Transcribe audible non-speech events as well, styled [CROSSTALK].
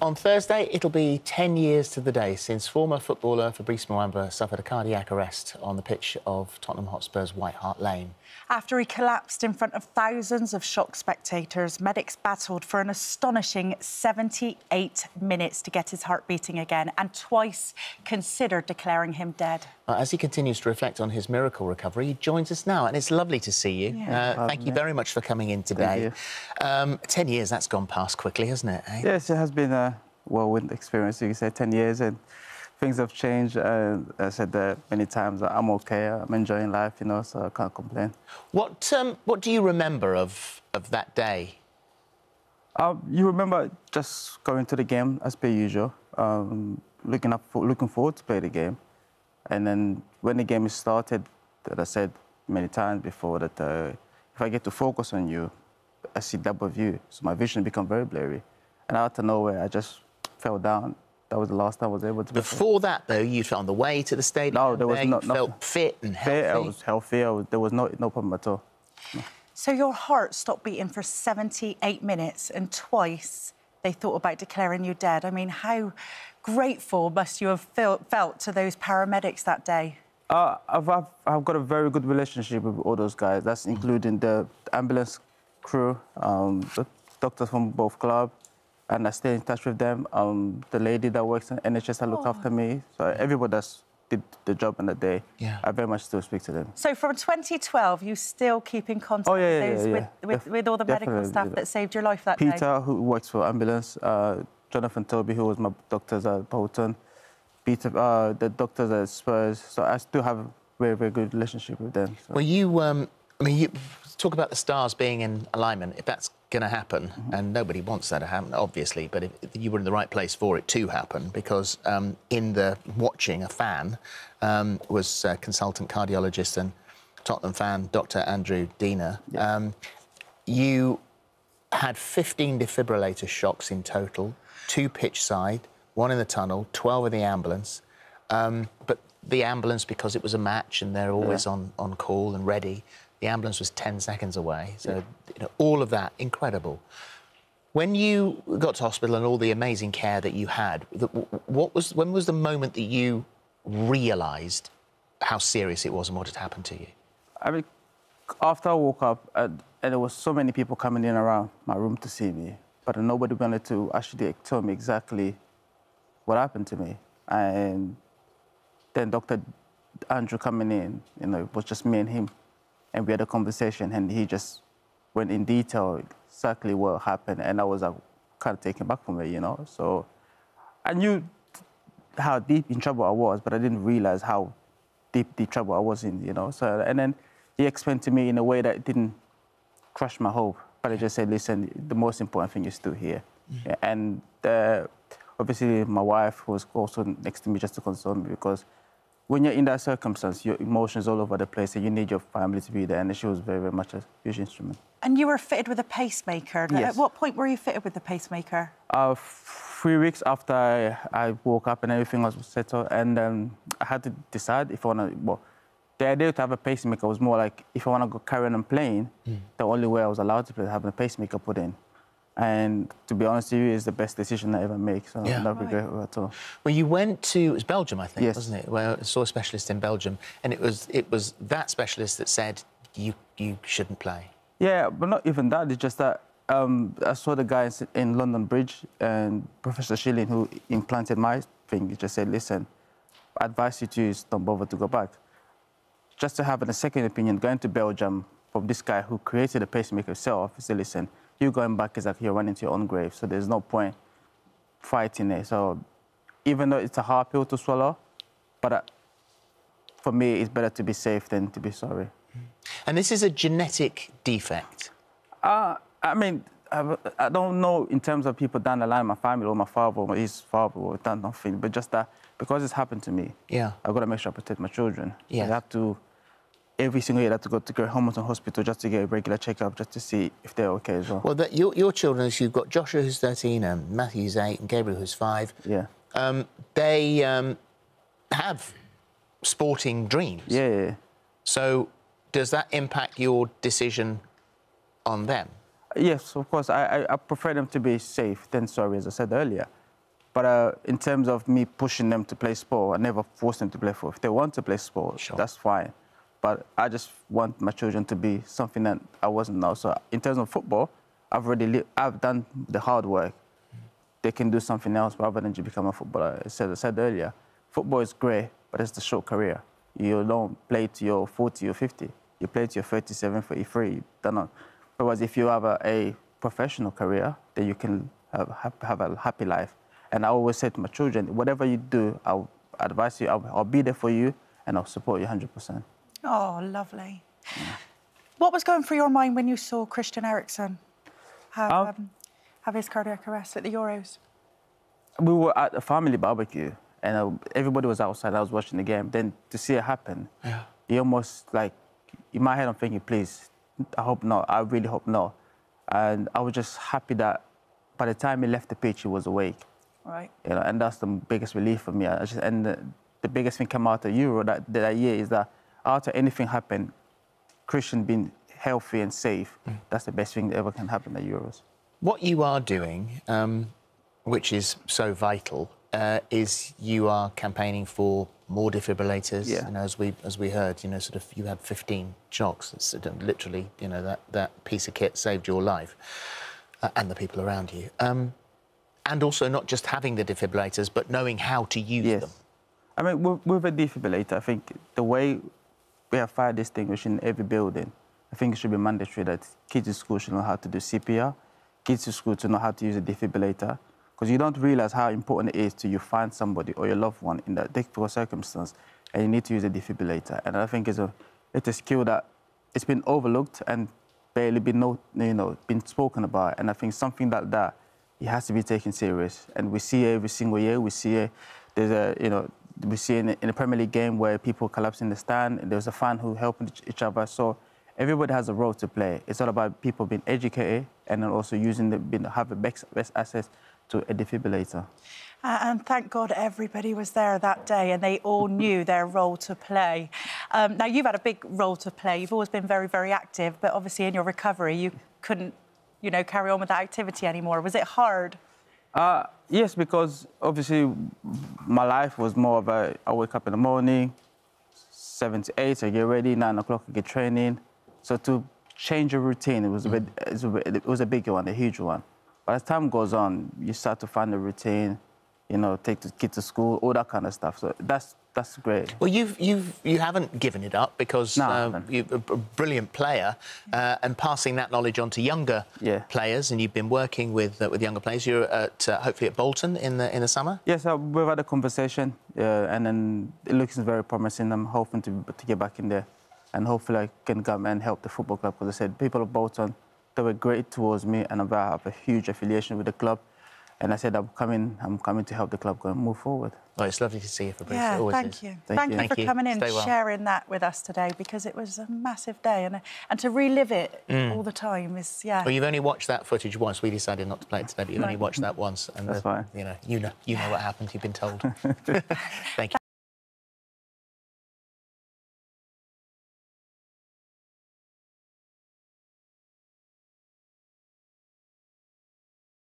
on Thursday, it'll be 10 years to the day since former footballer Fabrice Muamba suffered a cardiac arrest on the pitch of Tottenham Hotspur's White Hart Lane. After he collapsed in front of thousands of shocked spectators, medics battled for an astonishing 78 minutes to get his heart beating again and twice considered declaring him dead. Uh, as he continues to reflect on his miracle recovery, he joins us now, and it's lovely to see you. Yeah. Uh, thank you very much for coming in today. Um, 10 years, that's gone past quickly, hasn't it? eh? Yes, it has been a whirlwind experience. You could say 10 years and things have changed. Uh, I said that many times. I'm okay. I'm enjoying life, you know, so I can't complain. What, um, what do you remember of, of that day? Um, you remember just going to the game as per usual, um, looking up, for, looking forward to play the game, and then when the game is started, that I said many times before that uh, if I get to focus on you, I see double view, so my vision become very blurry, and out of nowhere I just fell down. That was the last time I was able to. Before that, though, you felt on the way to the stadium. No, there was there, no- you felt fit and healthy. Fit, I was healthy. I was, there was no no problem at all. So your heart stopped beating for 78 minutes and twice they thought about declaring you dead. I mean, how grateful must you have felt, felt to those paramedics that day? Uh, I've, I've, I've got a very good relationship with all those guys. That's including the ambulance crew, um, the doctors from both club, and I stay in touch with them. Um, the lady that works in NHS that look after me. So everybody that's did the job on the day. Yeah. I very much still speak to them. So from 2012, you still keep in contact Oh, yeah, yeah, with, those, yeah, with, yeah. with, Def- with all the medical staff yeah. that saved your life that day? Peter, who works for ambulance, uh, Jonathan Tobin, who was my doctors at Bolton, Peter, uh, the doctors at Spurs. So I still have a very, very good relationship with them. So. Well, you, um, I mean, you talk about the stars being in alignment. If that's going to happen, Mm-hmm. and nobody wants that to happen, obviously, but if, you were in the right place for it to happen, because um, in the watching, a fan um, was uh, consultant cardiologist and Tottenham fan, Dr. Andrew Deaner. Um, you had 15 defibrillator shocks in total, two pitch side, one in the tunnel, 12 in the ambulance. Um, but the ambulance, because it was a match and they're always on, on call and ready, the ambulance was 10 seconds away. So, you know, all of that, incredible. When you got to hospital and all the amazing care that you had, what was, when was the moment that you realised how serious it was and what had happened to you? I mean, after I woke up, and, and there was so many people coming in around my room to see me, but nobody wanted to actually tell me exactly what happened to me. And then Dr. Andrew coming in, you know, it was just me and him, and we had a conversation, and he just went in detail exactly what happened, and I was like, kind of taken back from it, you know. So I knew how deep in trouble I was, but I didn't realize how deep the trouble I was in, you know. So and then he explained to me in a way that didn't crush my hope, but I just said, listen, the most important thing is still here. Yeah, And uh, obviously, my wife was also next to me just to console me because when you're in that circumstance, your emotions all over the place, and you need your family to be there. And she was very, very much a huge instrument. And you were fitted with a pacemaker. Yes. At what point were you fitted with the pacemaker? Uh, three weeks after I, I woke up and everything was settled, and um, I had to decide if I want to. Well, the idea to have a pacemaker was more like if I want to go carry on playing, the only way I was allowed to play is having a pacemaker put in. And to be honest with you, it's the best decision I ever make. So Yeah. I'm not regret it at all. Well, you went to it was Belgium, I think, Yes. wasn't it? Where I saw a specialist in Belgium, and it was it was that specialist that said you you shouldn't play. Yeah, but not even that. It's just that um, I saw the guys in London Bridge and Professor Schilling who implanted my thing. He just said, listen, I advise you to is don't bother to go back. Just to have a second opinion, going to Belgium from this guy who created the pacemaker himself, he said, listen, you going back is like you're running to your own grave. So there's no point fighting it. So even though it's a hard pill to swallow, but uh, for me, it's better to be safe than to be sorry. And this is a genetic defect. Uh, I mean, I, I don't know in terms of people down the line, my family or my father or his father or done nothing, but just that because it's happened to me, Yeah. I've got to make sure I protect my children. Yes. I have to, every single year, I have to go to Homerton Hospital just to get a regular checkup, just to see if they're okay as well. Well, that your your children, as you've got Joshua who's thirteen, and Matthew's eight, and Gabriel who's five. Yeah. Um, they um, have sporting dreams. Yeah, yeah, yeah. So does that impact your decision on them? Yes, of course. I, I, I prefer them to be safe than sorry, as I said earlier. But uh, in terms of me pushing them to play sport, I never force them to play sport. If they want to play sport, Sure. that's fine. But I just want my children to be something that I wasn't now. So in terms of football, I've already I've done the hard work. They can do something else rather than just become a footballer. As I said earlier, football is great, but it's a short career. You don't play to your 40 or 50. You play to your 37, 33. Don't know. Whereas if you have a, a professional career, then you can have, have, have a happy life. And I always say to my children, whatever you do, I'll advise you, I'll, I'll be there for you, and I'll support you 100%. Oh, lovely. What was going through your mind when you saw Christian Eriksen have, Um, um, have his cardiac arrest at the Euros? we were at a family barbecue and uh, everybody was outside. I was watching the game. Then to see it happen, Yeah. you almost like in my head, I'm thinking, please, I hope not. I really hope not. And I was just happy that by the time he left the pitch, he was awake. Right. You know, and that's the biggest relief for me. I just, and the, the biggest thing came out of Euro that, that year is that after anything happened, Christian being healthy and safe, that's the best thing that ever can happen at Euros. What you are doing, um, which is so vital, uh, is you are campaigning for more defibrillators. Yeah. You know, as we as we heard, you know, sort of you had 15 shocks. It's of literally, you know, that that piece of kit saved your life uh, and the people around you. Um, and also not just having the defibrillators, but knowing how to use Yes. them. I mean, with, with a defibrillator, I think the way we have fire extinguisher in every building, I think it should be mandatory that kids in school should know how to do CPR, kids in school to know how to use a defibrillator, because you don't realize how important it is to you find somebody or your loved one in that difficult circumstance, and you need to use a defibrillator. And I think it's a, it's a skill that it's been overlooked and barely been, no, you know, been spoken about. And I think something like that, it has to be taken serious. And we see every single year. We see it, there's a, you know, we see in, in a Premier League game where people collapse in the stand, and there's a fan who helped each- each other. So everybody has a role to play. It's all about people being educated and then also using the, being, have the best, best access to a defibrillator. Uh, and thank God everybody was there that day and they all [LAUGHS] knew their role to play. Um, now, you've had a big role to play. You've always been very, very active, but obviously in your recovery, you couldn't, you know, carry on with that activity anymore. Was it hard? Uh, yes, because obviously my life was more of a I wake up in the morning, seven to eight, I get ready, nine o'clock, I get training. So to change your routine, it was a bit, it was a, big one, a huge one. But as time goes on, you start to find a routine, you know, take the kid to school, all that kind of stuff. So that's that's great. Well, you've you've you haven't given it up because No, uh, you're a brilliant player, uh, and passing that knowledge on to younger Yeah. players. And you've been working with uh, with younger players. You're at uh, hopefully at Bolton in the in the summer. Yes, uh, we've had a conversation, uh, and then it looks very promising. I'm hoping to, to get back in there, and hopefully I can come and help the football club. Because I said people of Bolton, they were great towards me, and I have a huge affiliation with the club. And I said I'm coming, I'm coming to help the club go and move forward. Oh, it's lovely to see you, Fabrice. yeah, always thank is. you. Thank you. you Thank for you. coming in, Stay well. sharing that with us today because it was a massive day and, and to relive it mm. all the time is, yeah. Well, you've only watched that footage once. We decided not to play it today, but you've only watched that once, and That's the- fine. you know, you know, you know what happened. You've been told. [LAUGHS] Thank you.